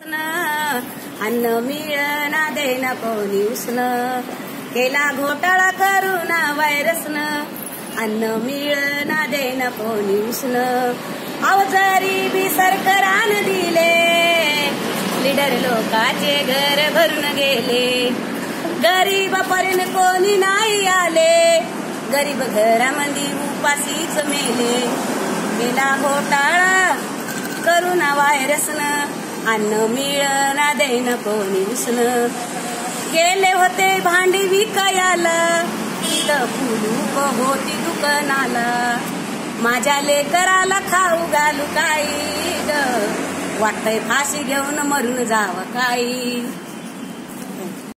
अन्न मिळना देन कोणी उसन केला घोटाळा करून व्हायरसन अन्न मिळना देन कोणी उसन अवजारी बी सरकारान दिले लिडर लोकाचे घर भरून गेले. गरीब पर्यंत कोणी नाही आले गरीब घरामध्ये उपासीच मेले. केला घोटाळा करुणा व्हायरसनं अन्न मिळना देन कोणी उसन गेले होते भांडी विकायला तिथं फुलूक होती दुकानाला. माझ्या लेकराला खाऊ घालू काही ग. वाटतंय फाशी घेऊन मरून जावं काही.